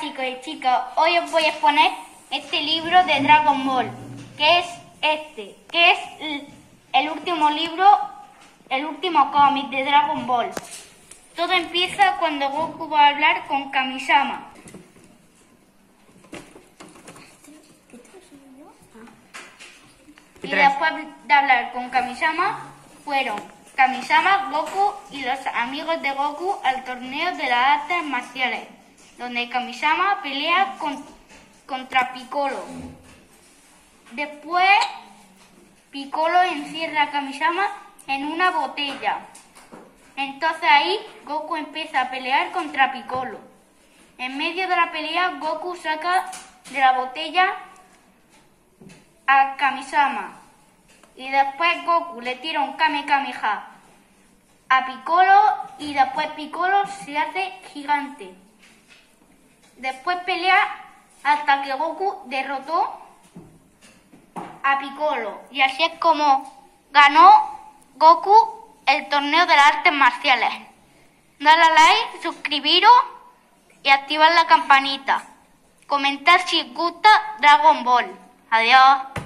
chicos y chicas, hoy os voy a exponer este libro de Dragon Ball, que es este, que es el, último libro, el último cómic de Dragon Ball. Todo empieza cuando Goku va a hablar con Kamisama. Y después de hablar con Kamisama, fueron Kamisama, Goku y los amigos de Goku al torneo de las artes marciales, donde Kamisama pelea con- contra Piccolo. Después, Piccolo encierra a Kamisama en una botella. Entonces ahí Goku empieza a pelear contra Piccolo. En medio de la pelea, Goku saca de la botella a Kamisama. Y después Goku le tira un Kame Kameha a Piccolo y después Piccolo se hace gigante. Después pelea hasta que Goku derrotó a Piccolo. Y así es como ganó Goku el torneo de las artes marciales. Dale a like, suscribiros y activar la campanita. Comentar si os gusta Dragon Ball. Adiós.